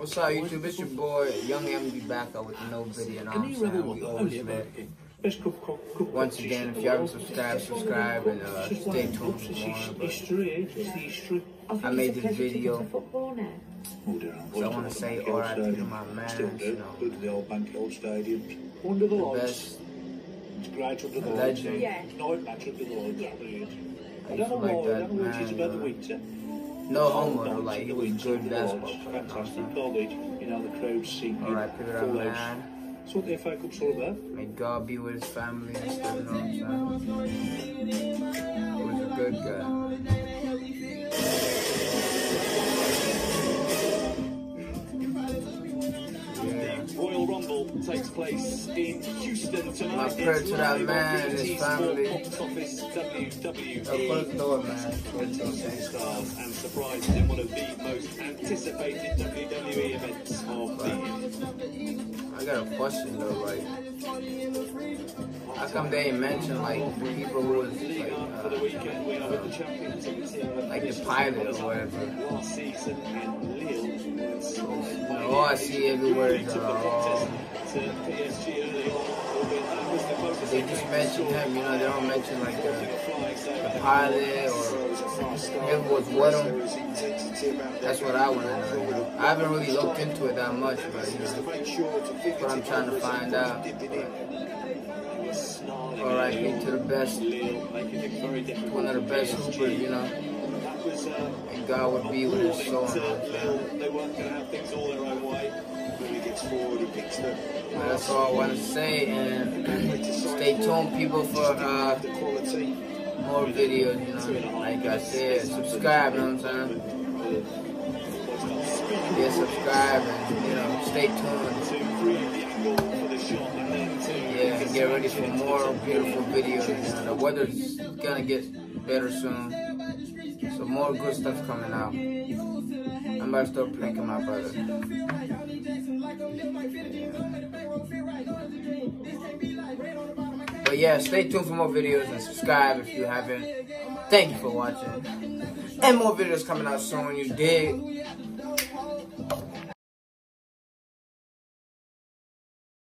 up, YouTube? It's your boy, Young MD back up with no video. What I'm saying? We always met. Once again, if you haven't subscribed, subscribe and uh, stay tuned for more. I made this video, so I want to say RIP to my man, you know, the old Bank Stadium. the best It's great under the legend. Yeah. Match under the lights. Yeah. I don't know like that man, about the winter. No homo, though, like, he was good basketball player. you know what I'm Fantastic college, you know, the crowd singing. To that full house. man. That's what the FA Cup's all about. May God be with his family and stuff, what I'm saying? He was a good guy. Royal takes place in Houston tonight. My prayer to that man and his family. Box Office WWE. Door, man. Close the door. stars and surprised in one of the most anticipated WWE events of the year. I got a question though, like, how come they ain't mention like people who was like, the uh, like the pilot or whatever? All I see everywhere uh, they just mention him. You know, they don't mention like the, the pilot or whoever was with him. That's what I want to know. I haven't really looked into it that much, but you know, that's what I'm trying to find out. R.I.P. to the best, one of the best hoopers, you know. And God would be with his soul. you know what I'm saying? They weren't going to have things all their own way. When he gets forward, he picks the, Well, That's all I want to say, and stay tuned, people, for uh, more videos. You know, like I said, subscribe. You know what I'm saying? Yeah, subscribe and you know, stay tuned. Yeah, and get ready for more beautiful videos. The weather's gonna get better soon, so more good stuff coming out. I'm about to start pranking my brother. But yeah, stay tuned for more videos and subscribe if you haven't. Thank you for watching. And more videos coming out soon. You dig?